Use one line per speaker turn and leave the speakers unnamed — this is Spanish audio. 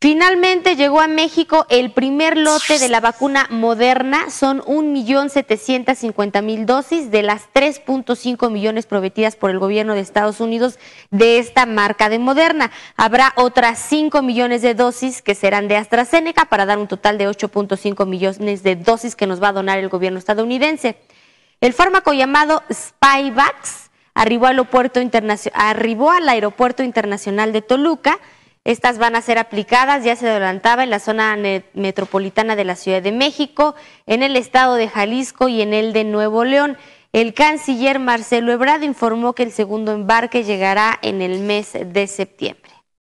Finalmente llegó a México el primer lote de la vacuna Moderna. Son 1.750.000 dosis de las 3.5 millones prometidas por el gobierno de Estados Unidos de esta marca de Moderna. Habrá otras 5 millones de dosis que serán de AstraZeneca para dar un total de 8.5 millones de dosis que nos va a donar el gobierno estadounidense. El fármaco llamado Spyvax arribó al aeropuerto, arribó al aeropuerto internacional de Toluca estas van a ser aplicadas, ya se adelantaba, en la zona metropolitana de la Ciudad de México, en el estado de Jalisco y en el de Nuevo León. El canciller Marcelo Ebrard informó que el segundo embarque llegará en el mes de septiembre.